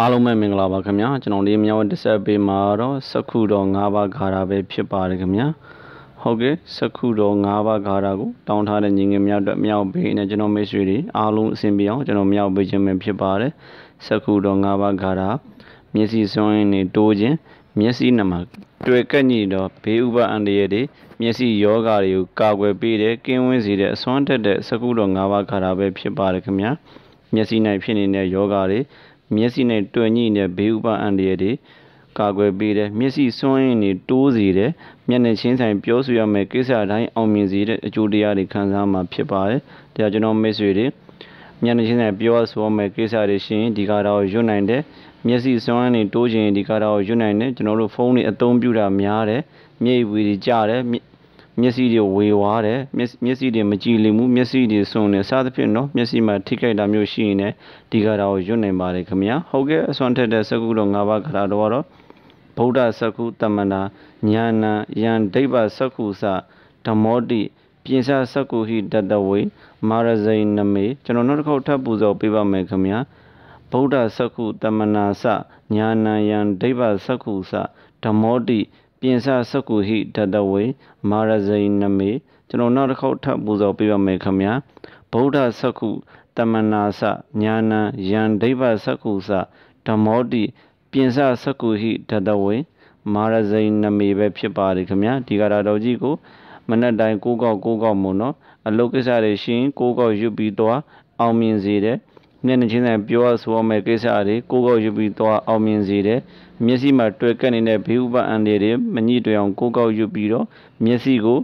အားလုံးပဲမင်္ဂလာပါခင်ဗျာကျွန်တော်ဒီမြောက်တက်ဆက်ပေးမှာတော့စက္ခုတော်၅ပါးဂါထာပဲဖြစ်ပါတယ်ခင်ဗျာဟုတ်ကဲ့စက္ခုတော်၅ပါးဂါထာကိုတောင်းထားတဲ့ညီငယ်များအတွက်မြောက်ပေးနေကျွန်တော်မိတ်ဆွေတွေအားလုံးအဆင်ပြေအောင်ကျွန်တော်မြောက်ပေးခြင်းပဲဖြစ်ပါတယ်စက္ခုတော်၅ပါးဂါထာမျက်စိစွမ်းရည်နေတိုးခြင်းမျက်စိနှမှာတွေ့ကက်ညီတော့ဘေးဥပအန္တရာယ်တွေမျက်စိယောဂါတွေကိုကာကွယ်ပေးတဲ့ကင်းဝင်းစေတဲ့အစွမ်းတက်တဲ့စက္ခုတော်၅ပါးဂါထာပဲဖြစ်ပါတယ်ခင်ဗျာမျက်စိ၌ဖြစ်နေတဲ့ယောဂါတွေ မျက်စိနဲ့တွယ်ညိတဲ့ဘေးဥပအန္တရာယ်တွေကာကွယ်ပေးတယ်မျက်စိစွမ်းရည်တွေတိုးစေတယ်မျက်နှာချင်းဆိုင်ပြောဆိုရမယ့်ကိစ္စတိုင်းအောင်မြင်စေတဲ့အကျိုးတရားတွေခံစားမှာဖြစ်ပါတယ်ဒါကျွန်တော်မိတ်ဆွေတွေမျက်နှာချင်းဆိုင်ပြောဆိုရမယ့်ကိစ္စတွေရှင်ဒီကတော့ရွတ်နိုင်တယ်မျက်စိစွမ်းရည်တိုးခြင်းဒီကတော့ရွတ်နိုင်တယ်ကျွန်တော်တို့ဖုန်းတွေအသုံးပြုတာများတယ်မျက်ဝီတွေကြားတယ် မျက်စိတွေဝေဝါးတယ်မျက်စိတွေမကြည်လင်ဘူးမျက်စိတွေစွန်တယ်စသဖြင့်နော်မျက်စိမှာထိခိုက်တာမျိုးရှိရင်လည်းဒီကရာကိုရွတ်နိုင်ပါတယ်ခင်ဗျာဟုတ်ကဲ့အစွမ်းထက်တဲ့စကုတော်၅ပါးကရာတော်တော့ဗုဒ္ဓစကုတမနာညာဏယံဒိဗ္ဗစကုသဓမ္မောတိပြင်စစကုဟိတတဝေမာရဇိနမေကျွန်တော်နောက်တစ်ခေါက်ထပ်ပူဇော်ပေးပါမယ်ခင်ဗျာဗုဒ္ဓစကုတမနာစညာဏယံဒိဗ္ဗစကုသဓမ္မောတိ ပြင်စစကုဟိတတဝေမာရဇိနမေကျွန်တော်နောက်တစ်ခေါက်ထပ်ပူဇော်ပေးပါမယ်ခင်ဗျာဗုဒ္ဓစကုတမနာစညာဏယံဒိဗ္ဗစကုစဓမ္မောတိပြင်စစကုဟိတတဝေမာရဇိနမေပဲဖြစ်ပါတယ်ခင်ဗျာဒီကရာတော်ကြီးကိုမနက်တိုင်းကိုးကောက်ကိုးကောက်မုံတော့အလုတ်ကိစ္စတွေရှင်ကိုးကောက်ယူပြီးတော့အောင်မြင်စေတယ် မျက်နှာချင်းဆိုင်ပြောဆိုရမယ့်ကိစ္စတွေကိုးကောက်ယူပြီးတော့အောင်မြင်စေတယ်မျက်စိမှာတွေ့ကက်နေတဲ့ဘေးဥပအန္တရာယ်တွေမညှိတွေ့အောင်ကိုးကောက်ယူပြီးတော့မျက်စိကို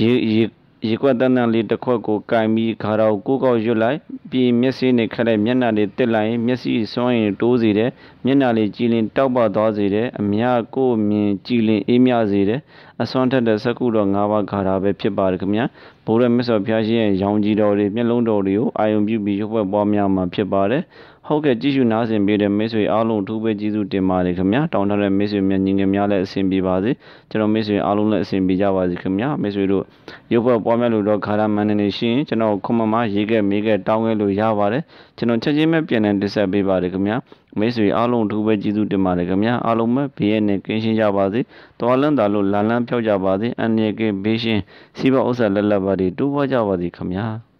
ရေရေ ရေကွက်တန်းတန်းလေးတစ်ခွက်ကိုကင်ပြီးခါတော့ကိုကောက်ရွတ်လိုက်ပြီးမျက်စိနဲ့ခက်တဲ့မျက်နှာလေးတက်လိုက်ရင်မျက်စိစွမ်းရင်တိုးစေတယ်မျက်နှာလေးကြည်လင်တောက်ပသွားစေတယ်အမြကိုမြင်ကြည်လင်အေးမြစေတယ်အစွမ်းထက်တဲ့စကုတော်၅ပါးခါတာပဲဖြစ်ပါတယ်ခင်ဗျာဘိုးရမြတ်စွာဘုရားရှင်ရဲ့ရောင်ကြီးတော်တွေမျက်လုံးတော်တွေကိုအာယုံပြုပြီးရွတ်ဖွဲ့ပွားများမှာဖြစ်ပါတယ်ဟုတ်ကဲ့ကြည့်ရှုနားဆင်ပေးတဲ့မိတ်ဆွေအားလုံးအထူးပဲကျေးဇူးတင်ပါတယ်ခင်ဗျာတောင်းထားတဲ့မိတ်ဆွေများညီငယ်များလည်းအဆင်ပြေပါစေကျွန်တော်မိတ်ဆွေအားလုံးလည်းအဆင်ပြေကြပါစေခင်ဗျာမိတ်ဆွေတို့ရုပ်ဖွဲ့ပွားများလို့တော့ခါရမန်နေရှင်ကျွန်တော်ခွန်မမရေးခဲ့မေးခဲ့တောင်းခဲ့လို့ရပါတယ်ကျွန်တော်ချက်ချင်းပဲပြန်လည်တင်ဆက်ပေးပါတယ်ခင်ဗျာမိတ်ဆွေအားလုံးအထူးပဲကျေးဇူးတင်ပါတယ်ခင်ဗျာအားလုံးပဲဘေးရနဲ့ကင်းရှင်းကြပါစေတော်လန်းတာလို့လန်လန်းဖြောက်ကြပါစေအန်ရကဘေးရှင်းစီးပွားဥစ္စာလက်လက်ပါတွေတိုးပွားကြပါစေခင်ဗျာ